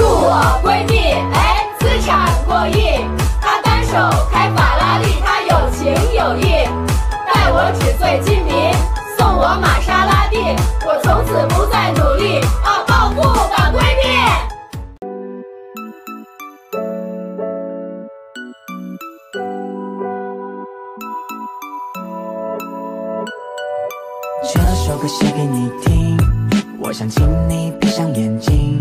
祝我闺蜜哎资产过亿，她单手开法拉利，她有情有义，待我纸醉金迷，送我玛莎拉蒂，我从此不再努力啊！暴富的闺蜜。这首歌写给你听，我想请你闭上眼睛。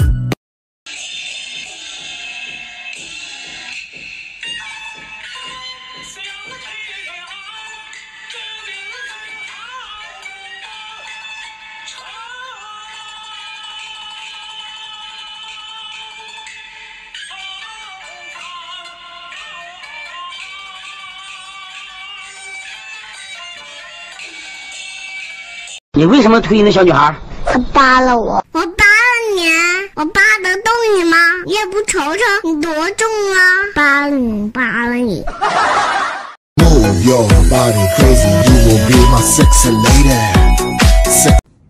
你为什么推那小女孩？她扒了我，我扒了你，我扒得动你吗？你也不瞅瞅你多重啊！扒了你，扒了你。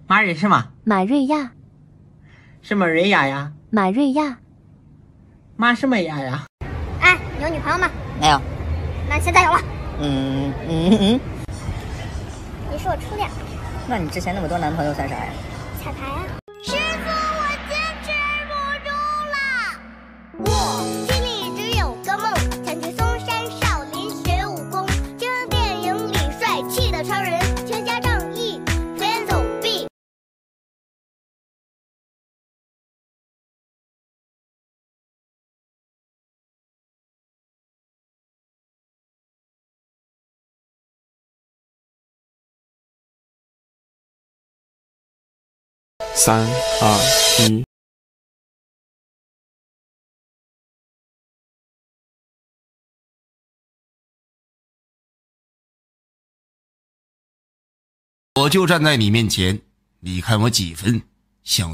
马瑞什么？马瑞亚？什么瑞亚呀？马瑞亚？马什么亚呀？哎，有女朋友吗？没有。那现在有了。嗯嗯嗯。你是我初恋。那你之前那么多男朋友算啥呀？彩排啊。三二一，我就站在你面前，你看我几分像？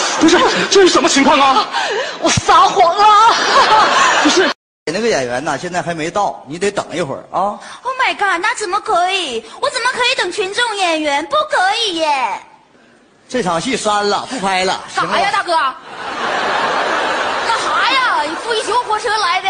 不是，这是什么情况啊？我撒谎了。不是，你那个演员呢？现在还没到，你得等一会儿啊。Oh my god！那怎么可以？我怎么可以等群众演员？不可以耶！这场戏删了，不拍了。干啥呀，大哥？干啥呀？你故一坐火车来的？